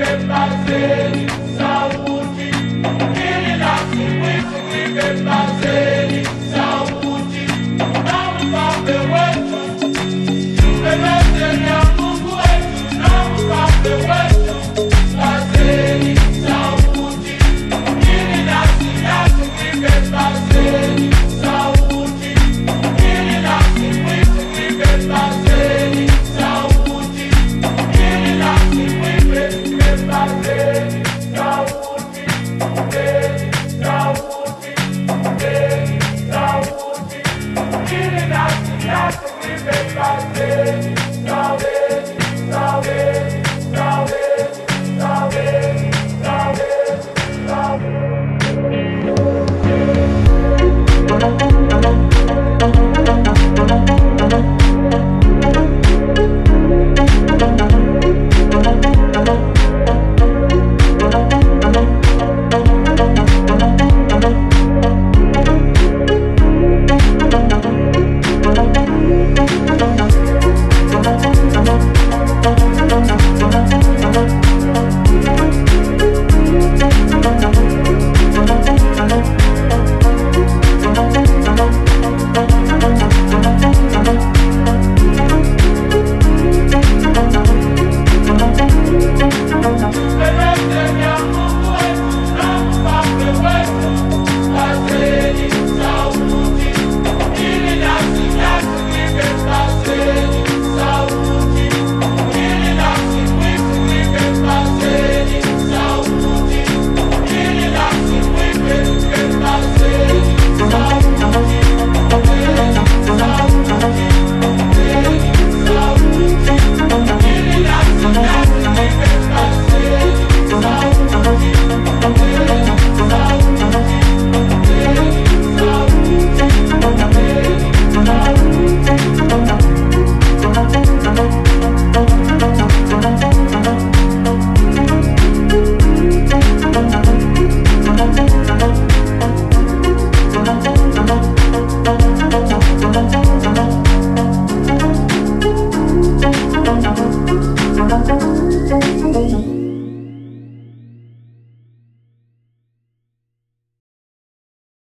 viver prazer saúde. Ele nasce com isso, viver e saúde. Não me faça eu anjo, viver prazer e não me faça eu. I say.